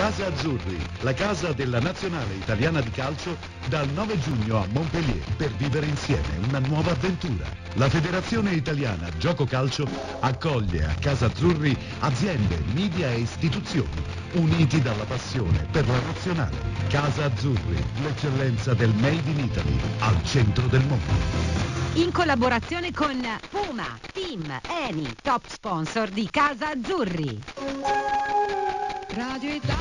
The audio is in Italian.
Casa Azzurri, la casa della nazionale italiana di calcio, dal 9 giugno a Montpellier per vivere insieme una nuova avventura. La Federazione Italiana Gioco Calcio accoglie a Casa Azzurri aziende, media e istituzioni uniti dalla passione per la nazionale. Casa Azzurri, l'eccellenza del Made in Italy al centro del mondo. In collaborazione con Puma, Team, Eni, top sponsor di Casa Azzurri. Radio Italia